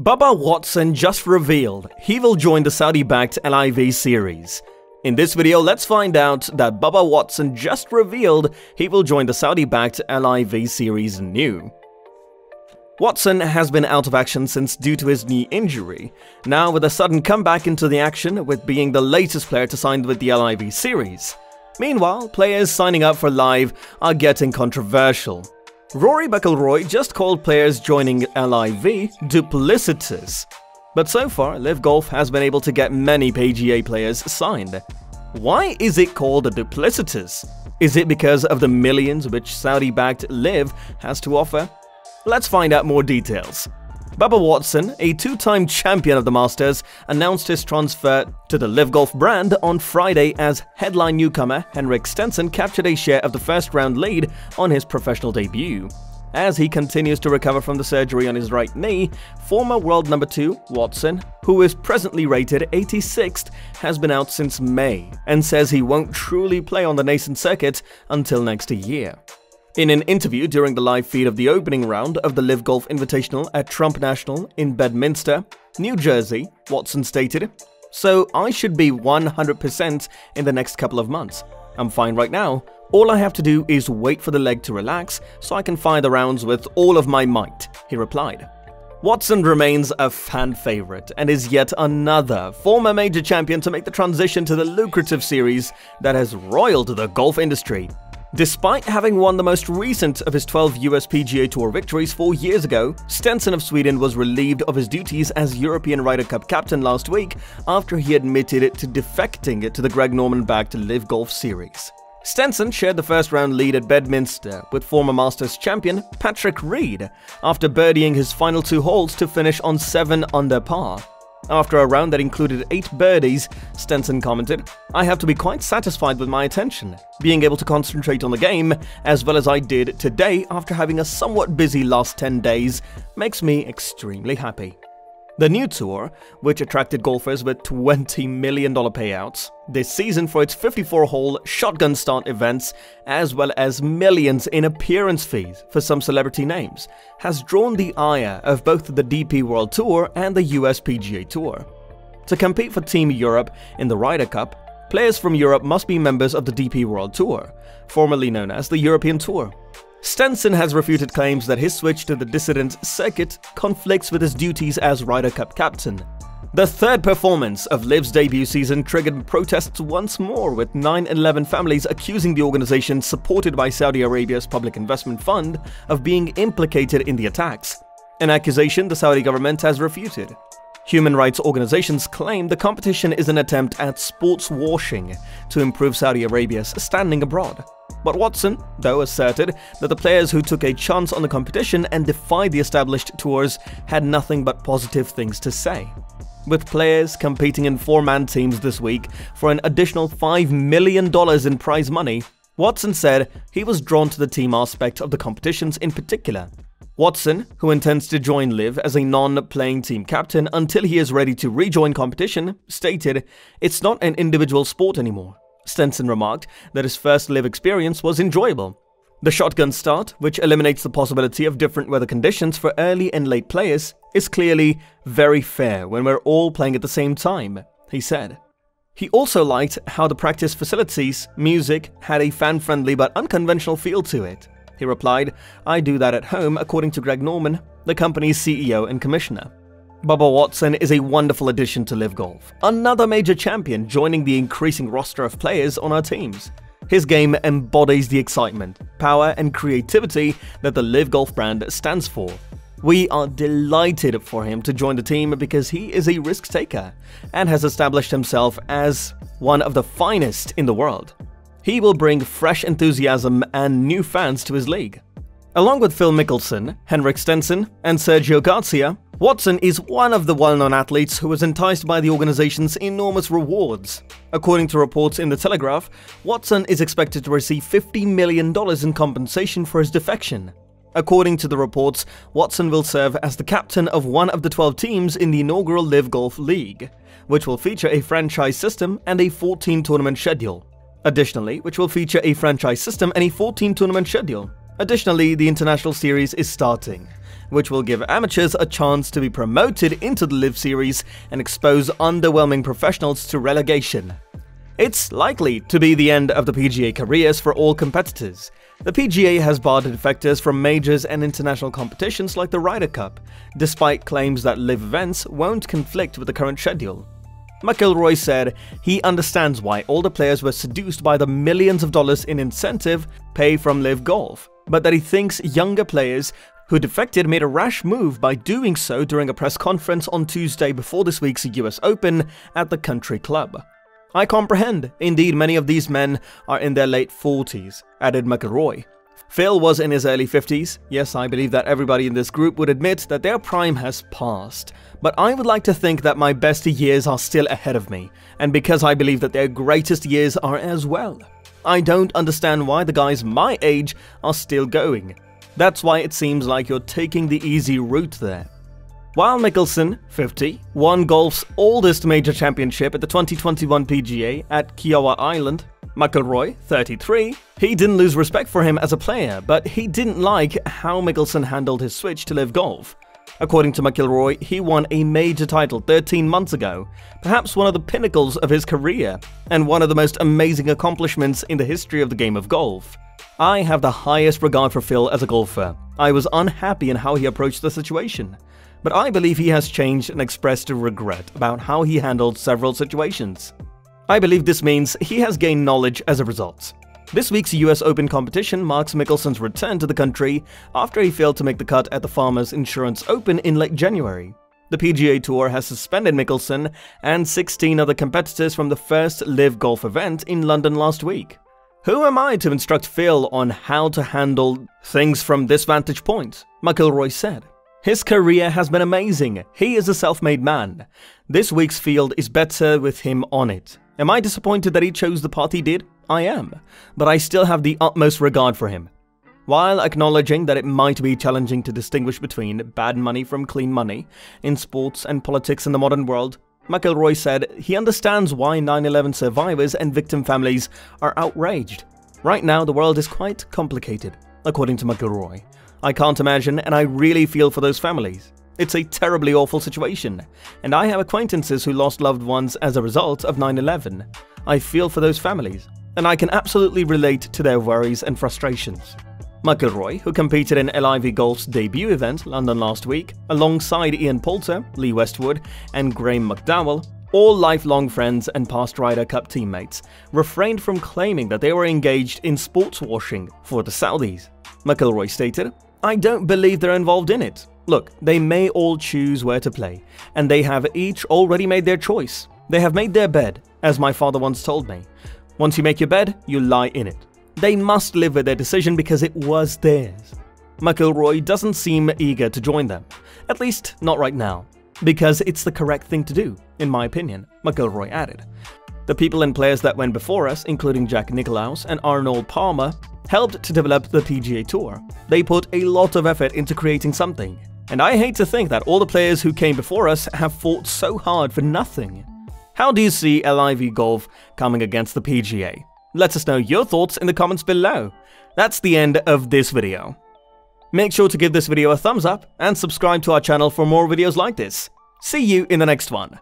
Bubba Watson just revealed he will join the Saudi-backed LIV series. In this video, let's find out that Bubba Watson just revealed he will join the Saudi-backed LIV series new. Watson has been out of action since due to his knee injury, now with a sudden comeback into the action with being the latest player to sign with the LIV series. Meanwhile, players signing up for LIV are getting controversial. Rory McIlroy just called players joining LIV duplicitous. But so far, LIV Golf has been able to get many PGA players signed. Why is it called duplicitous? Is it because of the millions which Saudi-backed LIV has to offer? Let's find out more details. Bubba Watson, a two-time champion of the Masters, announced his transfer to the LIV Golf brand on Friday as headline newcomer Henrik Stenson captured a share of the first-round lead on his professional debut. As he continues to recover from the surgery on his right knee, former world number 2, Watson, who is presently rated 86th, has been out since May and says he won't truly play on the nascent circuit until next year. In an interview during the live feed of the opening round of the LIV Golf Invitational at Trump National in Bedminster, New Jersey, Watson stated, So I should be 100% in the next couple of months. I'm fine right now. All I have to do is wait for the leg to relax so I can fire the rounds with all of my might, he replied. Watson remains a fan favorite and is yet another former major champion to make the transition to the lucrative series that has roiled the golf industry. Despite having won the most recent of his 12 US PGA Tour victories four years ago, Stenson of Sweden was relieved of his duties as European Ryder Cup captain last week after he admitted to defecting it to the Greg Norman-backed LIV Golf Series. Stenson shared the first round lead at Bedminster with former Masters champion Patrick Reed after birdieing his final two holes to finish on 7 under par. After a round that included 8 birdies, Stenson commented, I have to be quite satisfied with my attention. Being able to concentrate on the game, as well as I did today after having a somewhat busy last 10 days, makes me extremely happy. The new tour, which attracted golfers with $20 million payouts this season for its 54-hole shotgun start events, as well as millions in appearance fees for some celebrity names, has drawn the ire of both the DP World Tour and the US PGA Tour. To compete for Team Europe in the Ryder Cup, players from Europe must be members of the DP World Tour, formerly known as the European Tour. Stenson has refuted claims that his switch to the dissident circuit conflicts with his duties as Ryder Cup captain. The third performance of LIV's debut season triggered protests once more, with 9-11 families accusing the organization supported by Saudi Arabia's Public Investment Fund of being implicated in the attacks, an accusation the Saudi government has refuted. Human rights organizations claim the competition is an attempt at sports washing to improve Saudi Arabia's standing abroad. But Watson, though, asserted that the players who took a chance on the competition and defied the established tours had nothing but positive things to say. With players competing in four-man teams this week for an additional $5 million in prize money, Watson said he was drawn to the team aspect of the competitions in particular. Watson, who intends to join LIV as a non-playing team captain until he is ready to rejoin competition, stated, It's not an individual sport anymore. Stenson remarked that his first live experience was enjoyable. The shotgun start, which eliminates the possibility of different weather conditions for early and late players, is clearly very fair when we're all playing at the same time, he said. He also liked how the practice facilities, music, had a fan-friendly but unconventional feel to it. He replied, I do that at home, according to Greg Norman, the company's CEO and commissioner. Bubba Watson is a wonderful addition to LIV Golf, another major champion joining the increasing roster of players on our teams. His game embodies the excitement, power, and creativity that the LIV Golf brand stands for. We are delighted for him to join the team because he is a risk taker and has established himself as one of the finest in the world. He will bring fresh enthusiasm and new fans to his league. Along with Phil Mickelson, Henrik Stenson, and Sergio Garcia, Watson is one of the well-known athletes who was enticed by the organization's enormous rewards. According to reports in The Telegraph, Watson is expected to receive $50 million in compensation for his defection. According to the reports, Watson will serve as the captain of one of the 12 teams in the inaugural LIV Golf League, which will feature a franchise system and a 14-tournament schedule. Additionally, which will feature a franchise system and a 14-tournament schedule. Additionally, the International Series is starting, which will give amateurs a chance to be promoted into the LIV Series and expose underwhelming professionals to relegation. It's likely to be the end of the PGA careers for all competitors. The PGA has barred defectors from majors and international competitions like the Ryder Cup, despite claims that live events won't conflict with the current schedule. McIlroy said he understands why older players were seduced by the millions of dollars in incentive pay from LIV Golf, but that he thinks younger players who defected made a rash move by doing so during a press conference on Tuesday before this week's US Open at the country club. I comprehend. Indeed, many of these men are in their late 40s, added McIlroy. Phil was in his early 50s. Yes, I believe that everybody in this group would admit that their prime has passed. But I would like to think that my best years are still ahead of me, and because I believe that their greatest years are as well. I don't understand why the guys my age are still going. That's why it seems like you're taking the easy route there. While Mickelson, 50, won golf's oldest major championship at the 2021 PGA at Kiawah Island, McIlroy, 33, he didn't lose respect for him as a player, but he didn't like how Mickelson handled his switch to LIV Golf. According to McIlroy, he won a major title 13 months ago, perhaps one of the pinnacles of his career, and one of the most amazing accomplishments in the history of the game of golf. I have the highest regard for Phil as a golfer. I was unhappy in how he approached the situation but I believe he has changed and expressed a regret about how he handled several situations. I believe this means he has gained knowledge as a result. This week's US Open competition marks Mickelson's return to the country after he failed to make the cut at the Farmers Insurance Open in late January. The PGA Tour has suspended Mickelson and 16 other competitors from the first LIV Golf event in London last week. Who am I to instruct Phil on how to handle things from this vantage point? McIlroy said. His career has been amazing. He is a self-made man. This week's field is better with him on it. Am I disappointed that he chose the path he did? I am. But I still have the utmost regard for him. While acknowledging that it might be challenging to distinguish between bad money from clean money in sports and politics in the modern world, McIlroy said he understands why 9-11 survivors and victim families are outraged. Right now, the world is quite complicated, according to McIlroy. I can't imagine, and I really feel for those families. It's a terribly awful situation, and I have acquaintances who lost loved ones as a result of 9 11. I feel for those families, and I can absolutely relate to their worries and frustrations. McIlroy, who competed in LIV Golf's debut event, London last week, alongside Ian Poulter, Lee Westwood, and Graeme McDowell, all lifelong friends and past Ryder Cup teammates, refrained from claiming that they were engaged in sports washing for the Saudis. McIlroy stated, I don't believe they're involved in it. Look, they may all choose where to play, and they have each already made their choice. They have made their bed, as my father once told me. Once you make your bed, you lie in it. They must live with their decision because it was theirs. McIlroy doesn't seem eager to join them, at least not right now, because it's the correct thing to do, in my opinion, McIlroy added. The people and players that went before us, including Jack Nicklaus and Arnold Palmer, helped to develop the PGA Tour. They put a lot of effort into creating something. And I hate to think that all the players who came before us have fought so hard for nothing. How do you see LIV Golf coming against the PGA? Let us know your thoughts in the comments below. That's the end of this video. Make sure to give this video a thumbs up and subscribe to our channel for more videos like this. See you in the next one.